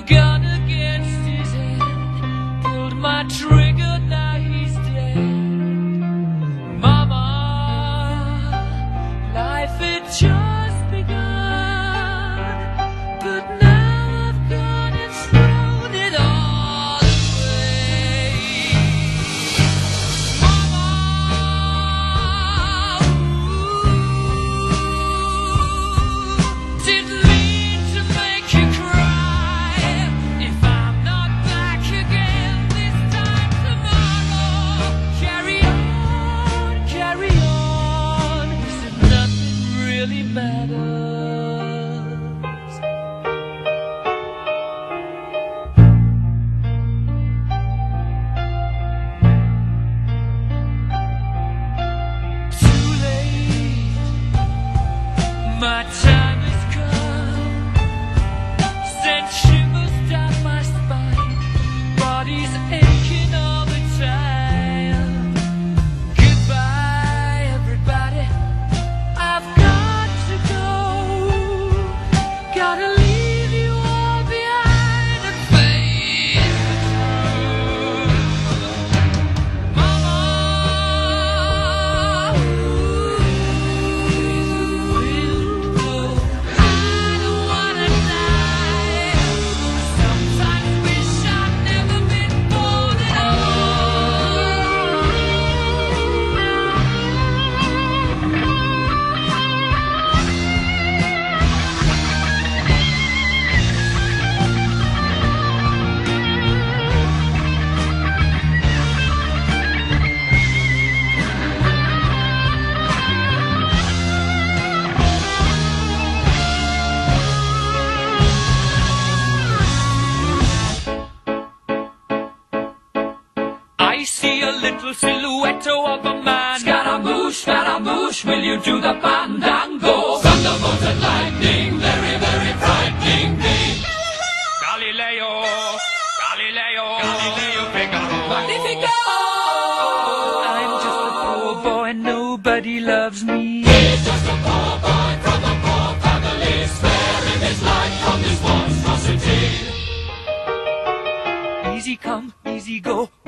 Gun against his head, pulled my trigger, I see a little silhouette of a man. Scaramouche, Scaramouche, will you do the fandango? Thunderbolt and lightning, very, very frightening me. Galileo, Galileo, Galileo Figaro. Magnifico! I'm just a poor boy, and nobody loves me. He's just a poor boy from a poor family, sparing his life from this monstrosity. Easy come, easy go.